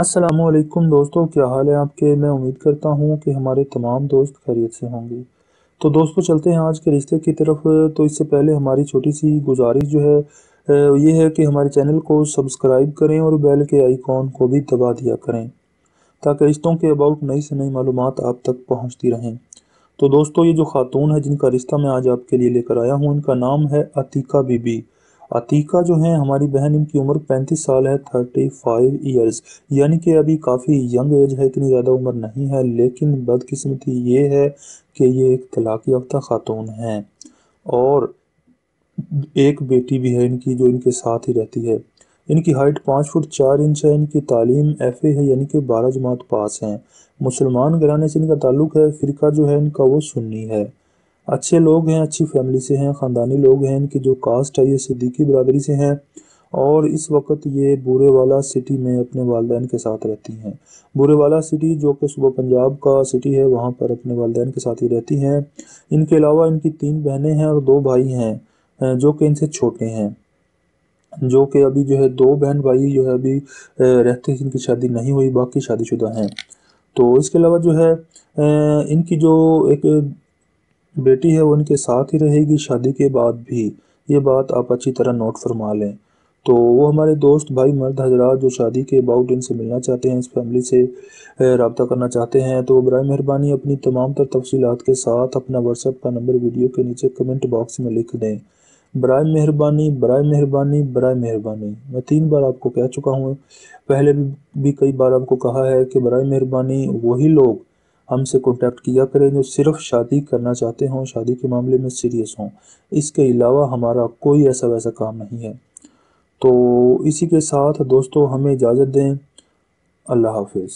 السلام علیکم دوستو، کیا حال ہے آپ کے؟ میں امید کرتا ہوں کہ ہمارے تمام دوست خیریت سے ہوں گے۔ تو دوستو، چلتے ہیں آج کے رشتے کی طرف۔ تو اس سے پہلے ہماری چھوٹی سی گزارش جو ہے یہ ہے کہ ہمارے چینل کو سبسکرائب کریں اور بیل کے آئیکن کو بھی دبا دیا کریں، تاکہ رشتوں کے اباؤٹ نئی سے نئی معلومات آپ تک پہنچتی رہیں۔ تو دوستو، یہ جو خاتون ہے، جن کا رشتہ میں آج آپ کے لیے لے کر آیا ہوں، ان کا نام ہے عتیقہ بی بی عتیقہ جو ہیں، ہماری بہن ان کی عمر پینتیس سال ہے تھرٹی فائیو ایئرز یعنی کہ ابھی کافی ینگ ایج ہے، اتنی زیادہ عمر نہیں ہے، لیکن بدقسمتی یہ ہے کہ یہ ایک طلاق یافتہ خاتون ہیں۔ اور ایک بیٹی بھی ہے ان کی جو ان کے ساتھ ہی رہتی ہے۔ ان کی ہائٹ پانچ فٹ چار انچ ہے، ان کی تعلیم ایف اے ہے یعنی کہ بارہ جماعت پاس ہیں۔ مسلمان گھرانے سے ان کا تعلق ہے، فرقہ جو ہے ان کا وہ سنی ہے۔ اچھے لوگ ہیں، اچھی فیملی سے ہیں، خاندانی لوگ ہیں، ان کی جو کاسٹ ہے، یہ صدیقی برادری سے ہیں اور اس وقت یہ بورے والا سٹی میں اپنے والدین کے ساتھ رہتی ہیں۔ بورے والا سٹی جو کہ صبح پنجاب کا سٹی ہے، وہاں پر اپنے والدین کے ساتھ ہی رہتی ہیں۔ ان کے علاوہ ان کی تین بہنیں ہیں اور دو بھائی ہیں، جو کہ ان سے چھوٹے ہیں۔ جو کہ ابھی جو ہے، دو بہن بھائی جو ہے، ابھی رہتے ہیں کی شادی نہیں ہوئی، باقی شادی شدہ ہیں۔ تو اس کے علاوہ جو ہے ان کی جو ایک بیٹی ہے، وہ ان کے ساتھ ہی رہے گی، شادی کے بعد بھی۔ یہ بات آپ اچھی طرح نوٹ فرما لیں۔ تو وہ ہمارے دوست بھائی مرد حضرات جو شادی کے اباؤٹ ان سے ملنا چاہتے ہیں، اس فیملی سے رابطہ کرنا چاہتے ہیں، تو برائے مہربانی اپنی تمام تر تفصیلات کے ساتھ اپنا واٹس ایپ کا نمبر ویڈیو کے نیچے کمنٹ باکس میں لکھ دیں۔ برائے مہربانی برائے مہربانی برائے مہربانی۔ میں تین بار آپ کو کہہ چکا ہوں۔ پہلے بھی کئی بار آپ کو کہا ہے کہ برائے مہربانی، وہی لوگ ہم سے کنٹیکٹ کیا کریں جو صرف شادی کرنا چاہتے ہوں، شادی کے معاملے میں سیریس ہوں۔ اس کے علاوہ ہمارا کوئی ایسا ویسا کام نہیں ہے۔ تو اسی کے ساتھ دوستو ہمیں اجازت دیں۔ اللہ حافظ۔